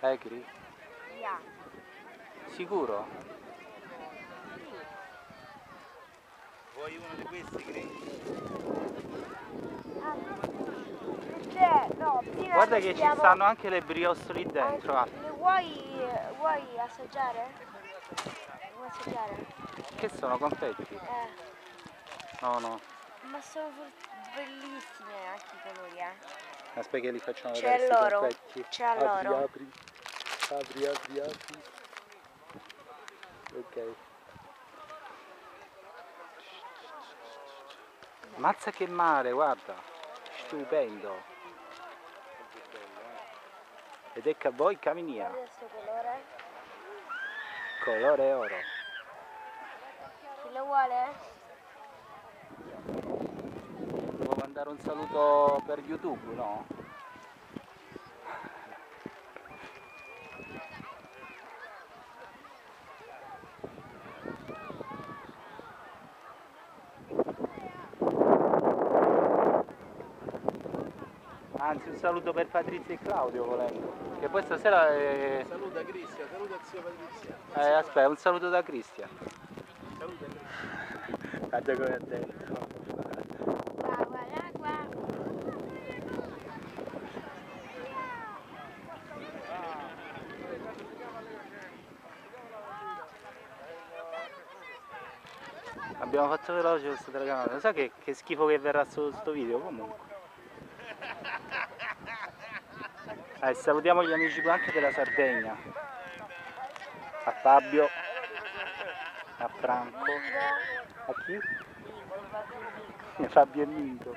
Egri? Yeah. Sicuro? Vuoi uno di questi, Gri? Perché? No, prima Guarda che ci stanno anche le brioche lì dentro. Ah, ah. le vuoi, vuoi assaggiare? Vuoi assaggiare? Che sono confetti? Eh, No, no. ma sono for- bellissimi anche i colori, eh. Aspetta che li facciamo C'è vedere sti loro, c'è loro. apri. Apri, apri, apri. Ok. Mazza che mare, guarda. Stupendo. Ed ecco a voi Caminia, colore. colore oro. Chi lo vuole? Mandare un saluto per YouTube, no? Anzi un saluto per Patrizia e Claudio volendo. Che poi stasera è... Saluta Cristian, saluta zia Patrizia. eh, aspetta, un saluto da Cristian. Saluta Cristian. Guarda come è dentro. Abbiamo fatto veloce questo telecamera. Lo sai che, che schifo che verrà su sto video comunque? Eh, salutiamo gli amici anche della Sardegna. A Fabio, a Franco, a chi? Fabio e Mingo.